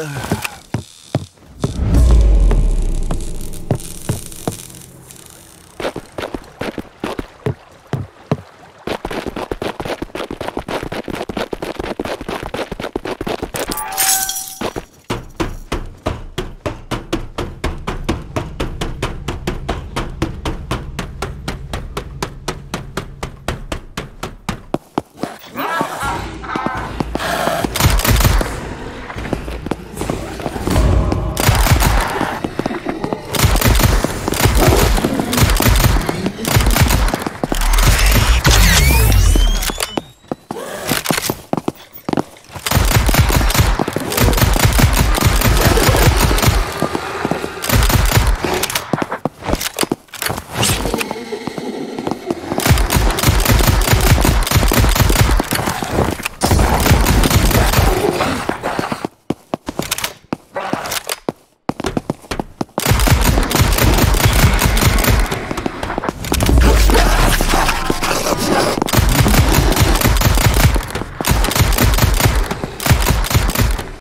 Ugh.